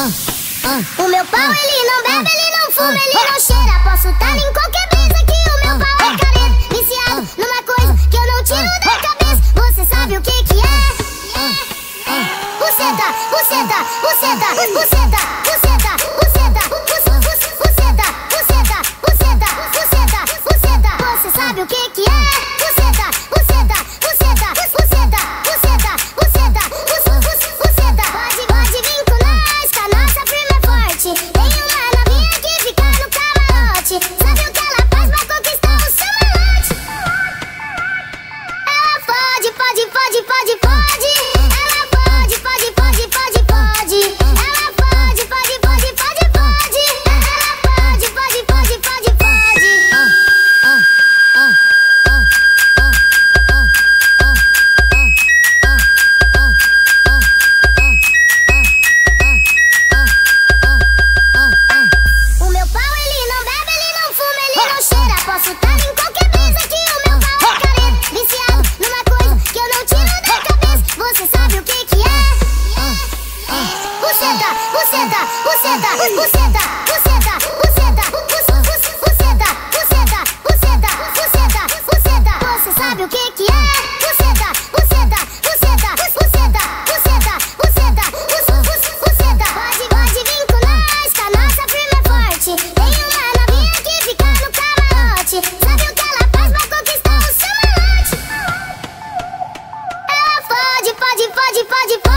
O meu pau, ele não bebe, ele não fuma, ele não cheira. Posso estar em qualquer brisa que o meu pau é careta. Viciado numa coisa que eu não tiro da cabeça. Você sabe o que que é? Buceta, buceta, buceta, buceta. pode, pode, pode.